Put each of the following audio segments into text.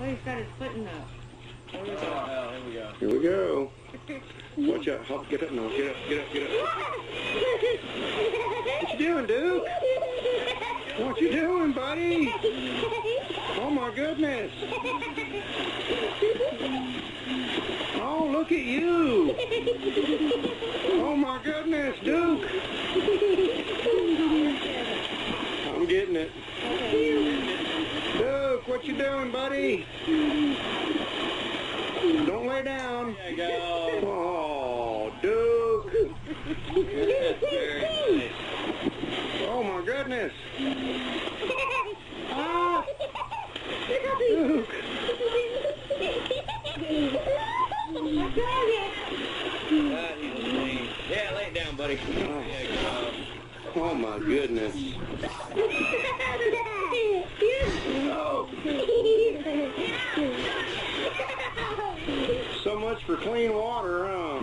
Oh, he's got his foot in the... There we Oh, hell, here we go. Here we go. Watch out. Hop, get up now. Get up, get up, get up. What you doing, Duke? What you doing, buddy? Oh, my goodness. Oh, look at you. Oh, my goodness, Duke. I'm getting it. Duke, what you doing, buddy? Don't lay down. There you go. Oh, Duke. Nice. Oh, my goodness. Ah, Duke. That is insane. Yeah, lay it down, buddy. Go. Oh, my goodness. Much for clean water, huh?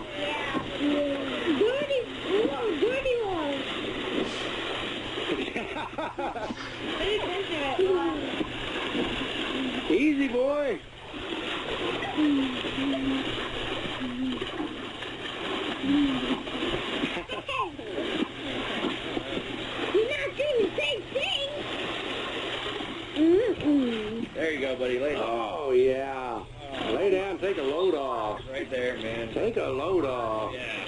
Easy, boy. There you go, buddy. Down. Oh, yeah. Take a load off. Right there, man. Take a load off. Yeah.